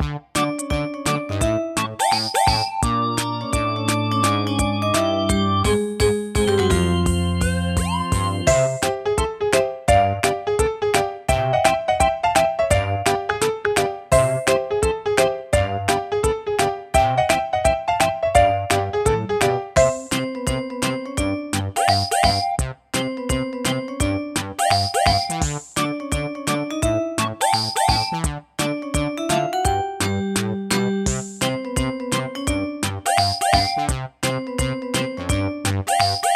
you Bye.